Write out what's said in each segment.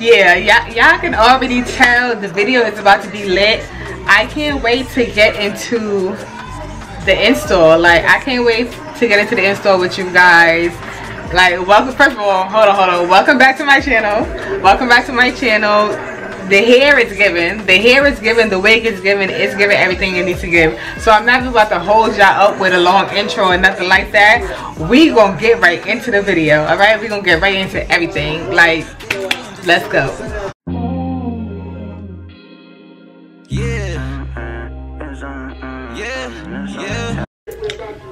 yeah y'all can already tell the video is about to be lit. I can't wait to get into the install like i can't wait to get into the install with you guys. Like welcome first of all hold on hold on. Welcome back to my channel. Welcome back to my channel the hair is given the hair is given the wig is given it's given everything you need to give. So i'm not just about to hold y'all up with a long intro and nothing like that. We gonna get right into the video all right? We gonna get right into everything. Like let's go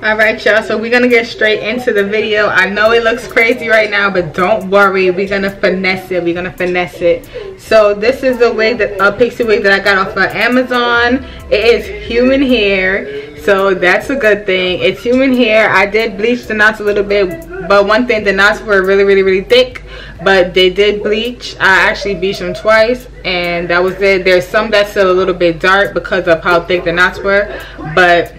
all right y'all so we're gonna get straight into the video. I know it looks crazy right now but don't worry. We're gonna finesse it. We're gonna finesse it. So this is the wig that a pixie wig that i got off of amazon. It is human hair so that's a good thing. It's human hair. I did bleach the knots a little bit but one thing the knots were really really really thick but they did bleach. I actually bleached them twice and that was it. There's some that's still a little bit dark because of how thick the knots were but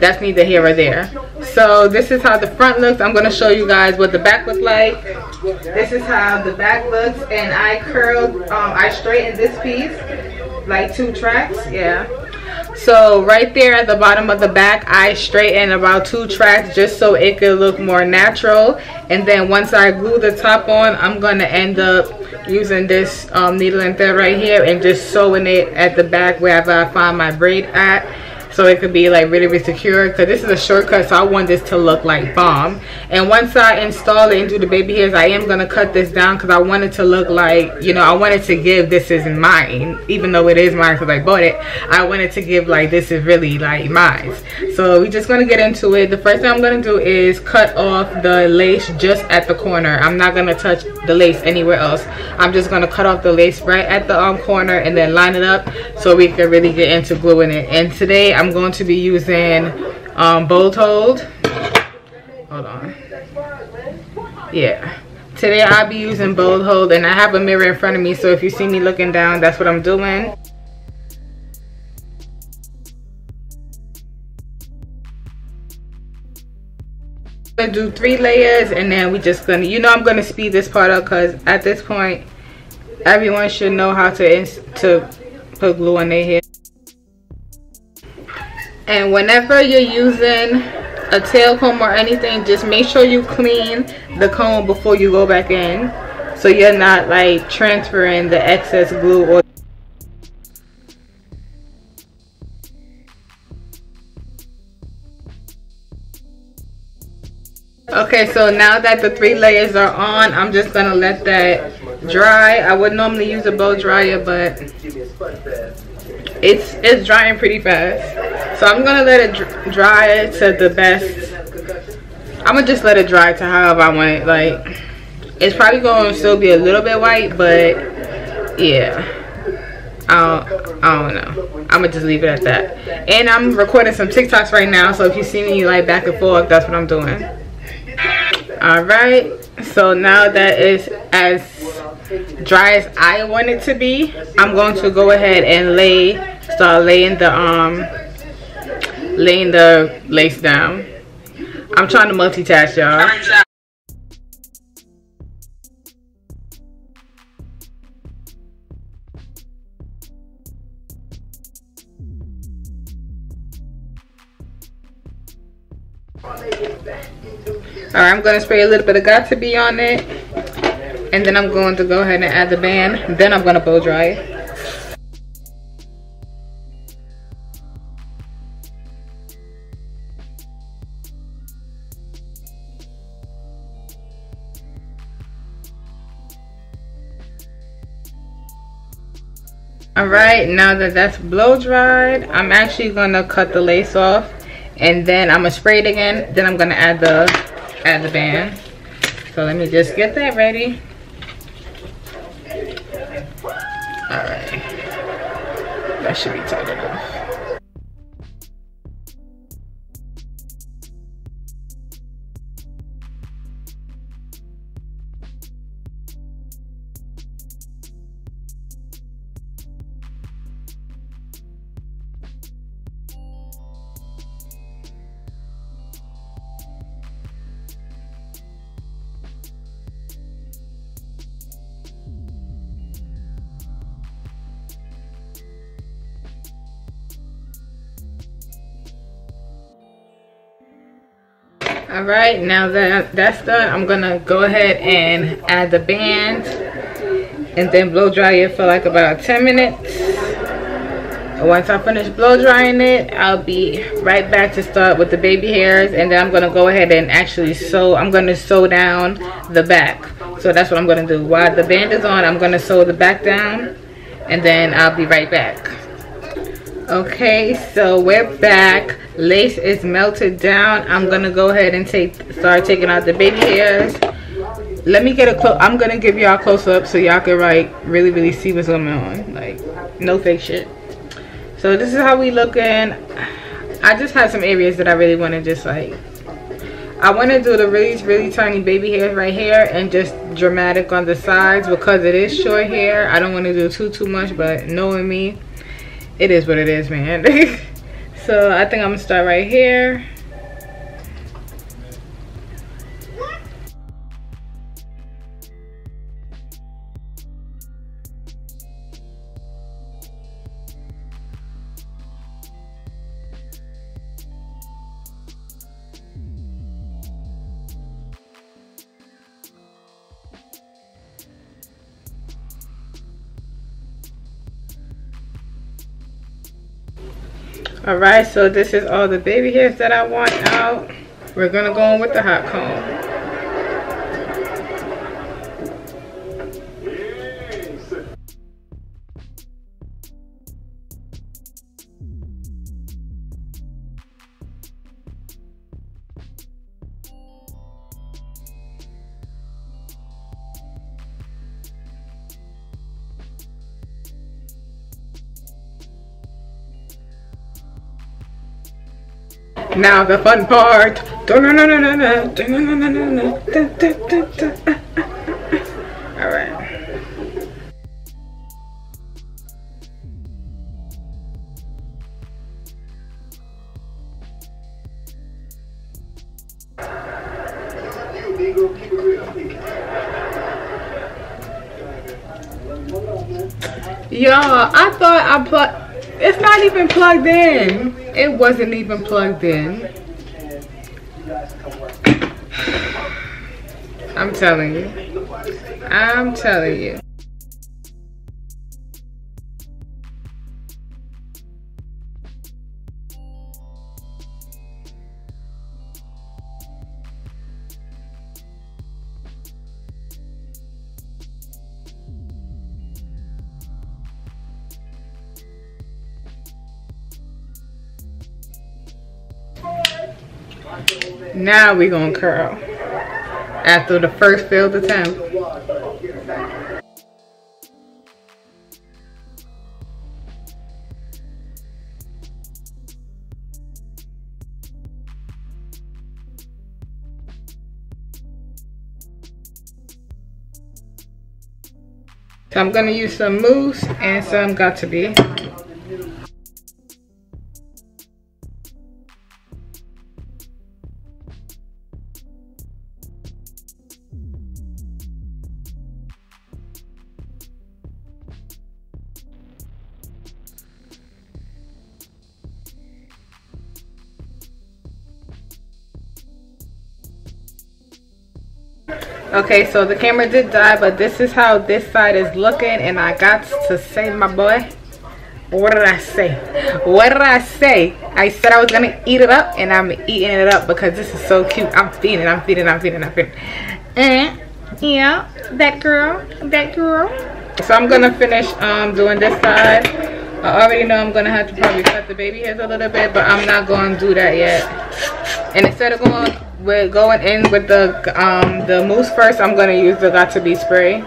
that's neither here or there. So this is how the front looks. I'm going to show you guys what the back looks like. This is how the back looks. And i curled um, i straightened this piece like two tracks yeah. So right there at the bottom of the back i straightened about two tracks just so it could look more natural. And then once i glue the top on i'm going to end up using this um, needle and thread right here and just sewing it at the back wherever i find my braid at so it could be like really really secure because this is a shortcut so I want this to look like bomb. And once I install it and do the baby hairs I am gonna cut this down because I want it to look like you know I wanted to give this is mine even though it is mine because I bought it. I wanted to give like this is really like mine. So we're just gonna get into it. The first thing I'm gonna do is cut off the lace just at the corner. I'm not gonna touch the lace anywhere else. I'm just gonna cut off the lace right at the um, corner and then line it up so we can really get into gluing it. And today I'm going to be using um, Bold Hold. Hold on. Yeah. Today I'll be using Bold Hold and I have a mirror in front of me so if you see me looking down that's what I'm doing. gonna do three layers and then we just gonna you know i'm gonna speed this part up because at this point everyone should know how to to put glue on their hair and whenever you're using a tail comb or anything just make sure you clean the comb before you go back in. So you're not like transferring the excess glue or okay so now that the three layers are on i'm just gonna let that dry. I would normally use a blow dryer but it's it's drying pretty fast so i'm gonna let it dry to the best. I'm gonna just let it dry to however i want it like it's probably gonna still be a little bit white but yeah. I don't, I don't know. I'm gonna just leave it at that. And i'm recording some tiktoks right now so if you see me like back and forth that's what i'm doing. All right so now that is as dry as I want it to be, I'm going to go ahead and lay, start laying the, um, laying the lace down. I'm trying to multitask, y'all. Alright, I'm going to spray a little bit of Got2b on it and then I'm going to go ahead and add the band then I'm to blow dry it all right now that that's blow dried i'm actually gonna cut the lace off and then i'm gonna spray it again then i'm gonna add the add the band so let me just get that ready Alright. That should be tight enough. All right now that that's done i'm gonna go ahead and add the band and then blow dry it for like about 10 minutes. Once i finish blow drying it i'll be right back to start with the baby hairs and then i'm gonna go ahead and actually sew i'm gonna sew down the back. So that's what i'm gonna do. While the band is on i'm gonna sew the back down and then i'll be right back. Okay so we're back lace is melted down i'm gonna go ahead and take start taking out the baby hairs. Let me get a close i'm gonna give y'all close up so y'all can like really really see what's going on. Like no fake shit. So this is how we looking. I just have some areas that i really want to just like i want to do the really really tiny baby hairs right here and just dramatic on the sides because it is short hair. I don't want to do too too much but knowing me it is what it is man so i think i'm gonna start right here all right so this is all the baby hairs that i want out. We're gonna go in with the hot comb Now the fun part. All right. Y'all, I thought I put. It's not even plugged in it wasn't even plugged in. I'm telling you. I'm telling you Now we gonna curl. After the first failed attempt. So I'm gonna use some mousse and some Got2b. Okay so the camera did die but this is how this side is looking and i got to say my boy what did i say? What did i say? I said i was gonna eat it up and i'm eating it up because this is so cute. I'm feeding i'm feeding i'm feeding i'm feeding. And yeah that girl that girl. So i'm gonna finish um doing this side. I already know i'm gonna have to probably cut the baby hairs a little bit but i'm not gonna do that yet. And instead of going we're going in with the um the mousse first. I'm gonna use the Got2b spray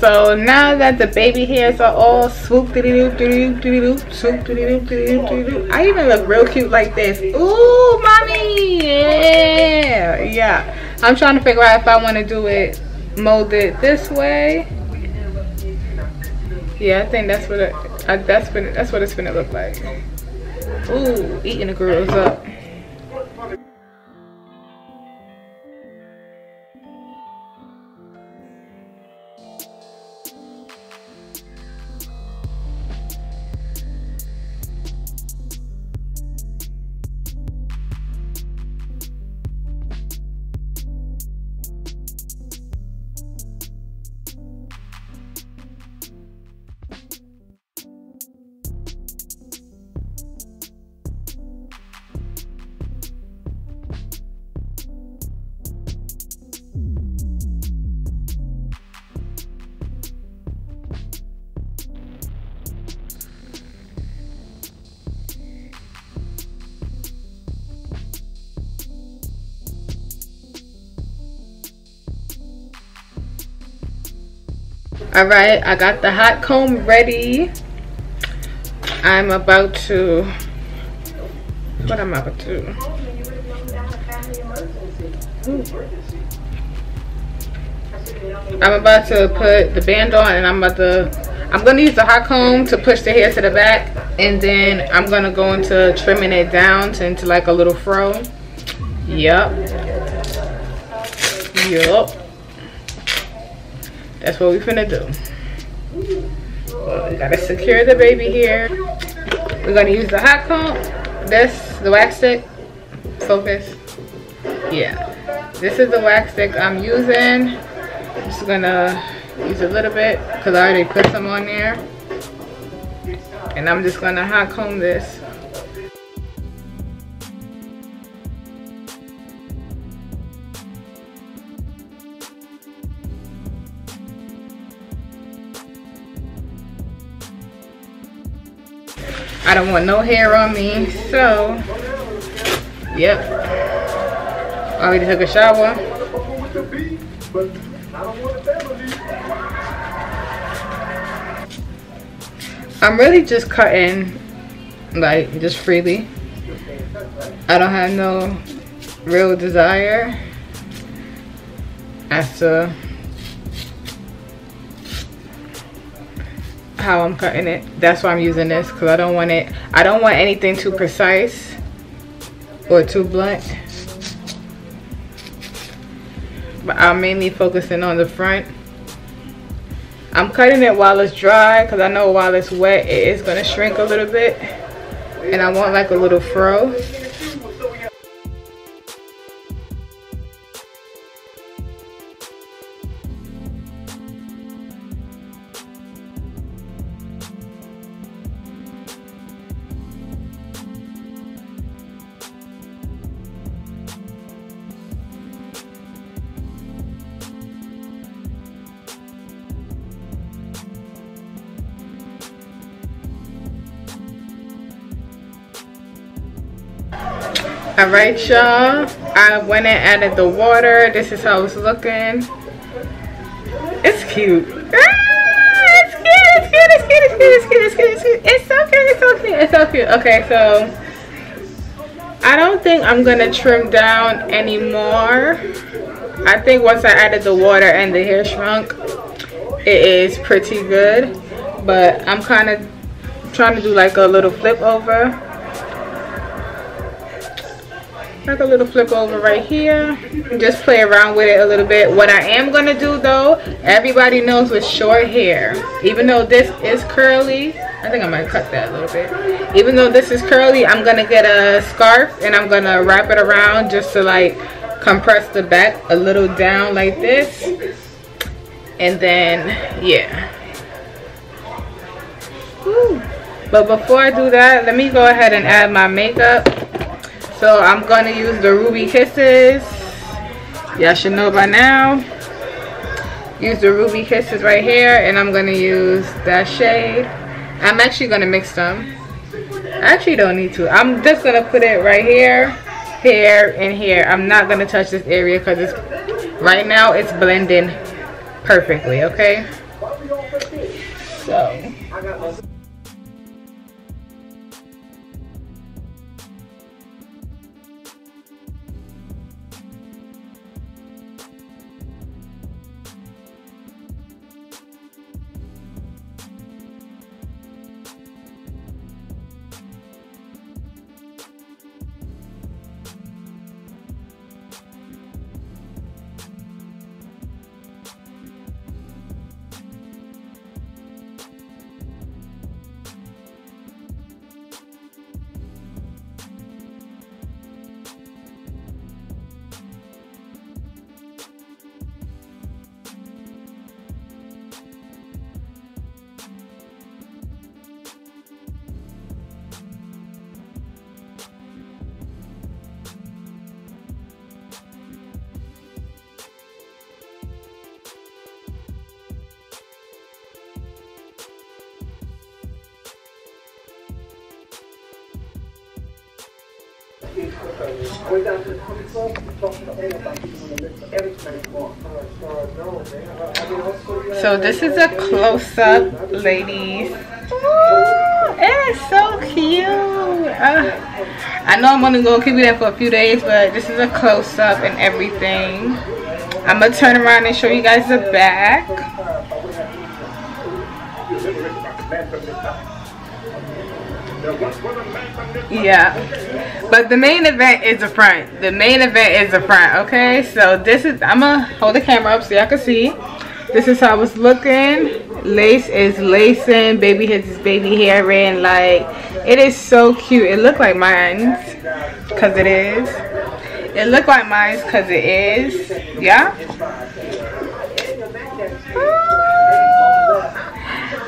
So now that the baby hairs are all swoop doo doo doo doo doo swoop doo doo doo doo doo I even look real cute like this. Ooh, mommy! Yeah, yeah. I'm trying to figure out if I want to do it molded this way. Yeah, I think that's what it, I, that's what that's what it's gonna look like. Ooh, eating the girls up. All right i got the hot comb ready. I'm about to what i'm about to i'm about to put the band on and i'm about to i'm going to use the hot comb to push the hair to the back and then i'm going to go into trimming it down to, into like a little fro. Yep yep that's what we finna do. We gotta secure the baby here. We're gonna use the hot comb. This, the wax stick. Focus. Yeah. This is the wax stick I'm using. I'm just gonna use a little bit because I already put some on there. And I'm just gonna hot comb this. I don't want no hair on me, so, yep. I already took a shower. I'm really just cutting, like, just freely. I don't have no real desire as how I'm cutting it. That's why I'm using this because I don't want it. I don't want anything too precise or too blunt. But I'm mainly focusing on the front. I'm cutting it while it's dry because I know while it's wet it is going to shrink a little bit. And I want like a little fro. Right y'all? I went and added the water. This is how it's looking. It's cute. Ah, it's cute it's cute it's cute it's cute it's cute it's cute it's so cute. It's so cute it's so cute okay. So i don't think i'm gonna trim down anymore. I think once i added the water and the hair shrunk it is pretty good. But i'm kind of trying to do like a little flip over like a little flip over right here. Just play around with it a little bit. What i am to do though everybody knows with short hair. Even though this is curly i think i might cut that a little bit. Even though this is curly i'm gonna get a scarf and i'm gonna wrap it around just to like compress the back a little down like this. And then yeah. Woo. but before i do that let me go ahead and add my makeup so I'm gonna use the Ruby Kisses. Y'all should know by now. Use the Ruby Kisses right here and I'm gonna use that shade. I'm actually gonna mix them. I actually don't need to. I'm just gonna put it right here, here, and here. I'm not gonna touch this area because it's right now it's blending perfectly, okay? So this is a close-up, ladies. Ooh, it is so cute. Uh, I know I'm only gonna go keep it there for a few days, but this is a close-up and everything. I'm gonna turn around and show you guys the back. Yeah. But the main event is the front. The main event is the front, okay? So this is, I'm gonna hold the camera up so y'all can see. This is how it's looking. Lace is lacing. Baby has his baby hair in. Like, it is so cute. It look like mine because it is. It look like mine because it is. Yeah?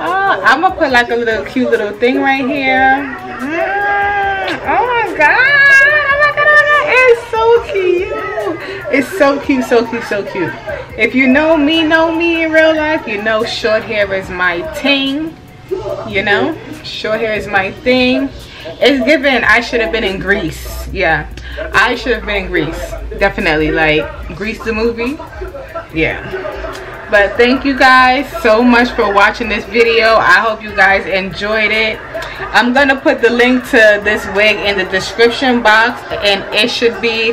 Oh, I'm gonna put like a little cute little thing right here. Mm, oh my god! Oh my god! Oh my god! It's so cute. It's so cute, so cute, so cute. If you know me, know me in real life, you know short hair is my thing. You know, short hair is my thing. It's given. I should have been in Grease. Yeah, I should have been in Grease. Definitely, like Grease the movie. Yeah but thank you guys so much for watching this video i hope you guys enjoyed it i'm gonna put the link to this wig in the description box and it should be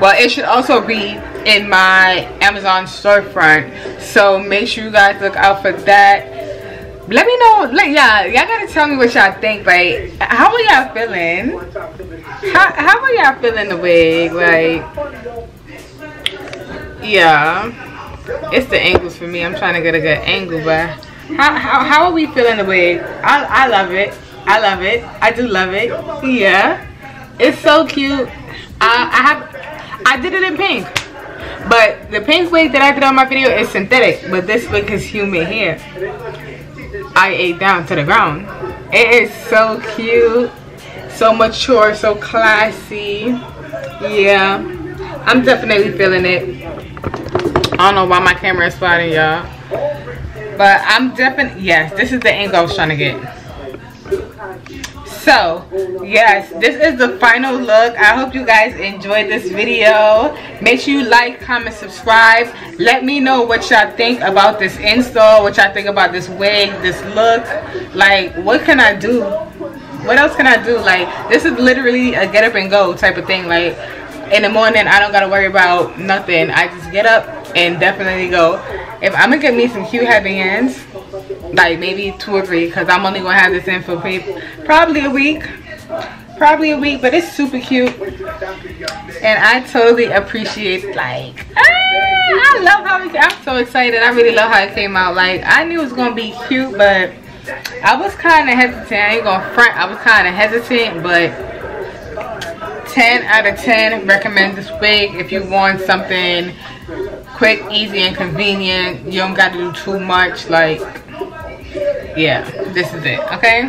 well it should also be in my amazon storefront. So make sure you guys look out for that. Let me know like yeah y'all gotta tell me what y'all think like how are y'all feeling? How, how are y'all feeling the wig like? Yeah. It's the angles for me. I'm trying to get a good angle, but how, how, how are we feeling the wig? I, I love it. I love it. I do love it. Yeah. It's so cute. I, I have, I did it in pink. But the pink wig that I did on my video is synthetic. But this wig is human hair. I ate down to the ground. It is so cute. So mature, so classy. Yeah. I'm definitely feeling it. I don't know why my camera is sliding, y'all. But I'm definitely, yes, this is the angle I was trying to get. So, yes, this is the final look. I hope you guys enjoyed this video. Make sure you like, comment, subscribe. Let me know what y'all think about this install, what y'all think about this wig, this look. Like, what can I do? What else can I do? Like, this is literally a get up and go type of thing. Like, in the morning, I don't got to worry about nothing. I just get up, and definitely go. If I'm gonna get me some cute heavy hands, like maybe two or three, because I'm only gonna have this in for probably a week. Probably a week, but it's super cute. And I totally appreciate like ah, I love how it, I'm so excited. I really love how it came out. Like I knew it was gonna be cute, but I was kind of hesitant. I ain't gonna front. I was kind of hesitant, but 10 out of 10 recommend this wig if you want something quick, easy, and convenient. You don't got to do too much. Like, yeah, this is it. Okay.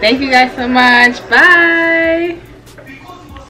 Thank you guys so much. Bye.